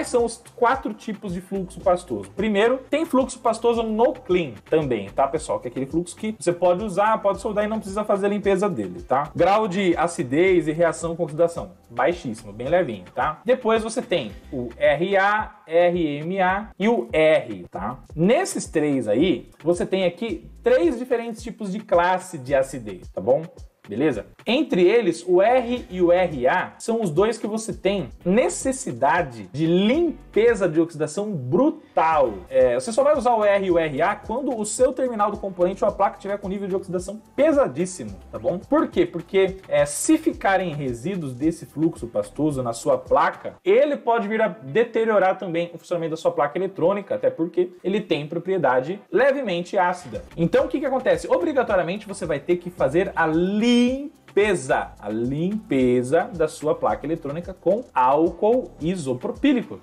Quais são os quatro tipos de fluxo pastoso? Primeiro, tem fluxo pastoso no clean também, tá, pessoal? Que é aquele fluxo que você pode usar, pode soldar e não precisa fazer a limpeza dele, tá? Grau de acidez e reação com oxidação, baixíssimo, bem levinho, tá? Depois você tem o RA, RMA e o R, tá? Nesses três aí, você tem aqui três diferentes tipos de classe de acidez, tá bom? Beleza? Entre eles, o R e o RA são os dois que você tem necessidade de limpeza de oxidação brutal. É, você só vai usar o R e o RA quando o seu terminal do componente ou a placa tiver com nível de oxidação pesadíssimo, tá bom? Por quê? Porque é, se ficarem resíduos desse fluxo pastoso na sua placa, ele pode vir a deteriorar também o funcionamento da sua placa eletrônica, até porque ele tem propriedade levemente ácida. Então o que, que acontece? Obrigatoriamente você vai ter que fazer a limpeza limpeza, a limpeza da sua placa eletrônica com álcool isopropílico.